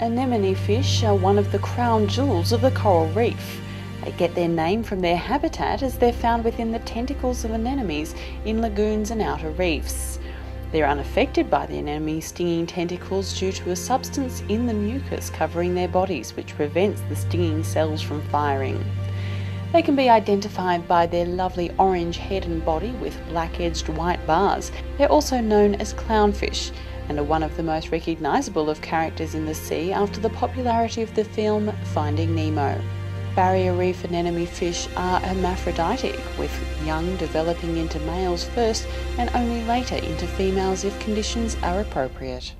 Anemone fish are one of the crown jewels of the coral reef. They get their name from their habitat as they're found within the tentacles of anemones in lagoons and outer reefs. They're unaffected by the anemone stinging tentacles due to a substance in the mucus covering their bodies which prevents the stinging cells from firing. They can be identified by their lovely orange head and body with black edged white bars. They're also known as clownfish and are one of the most recognisable of characters in the sea after the popularity of the film Finding Nemo. Barrier reef anemone fish are hermaphroditic, with young developing into males first and only later into females if conditions are appropriate.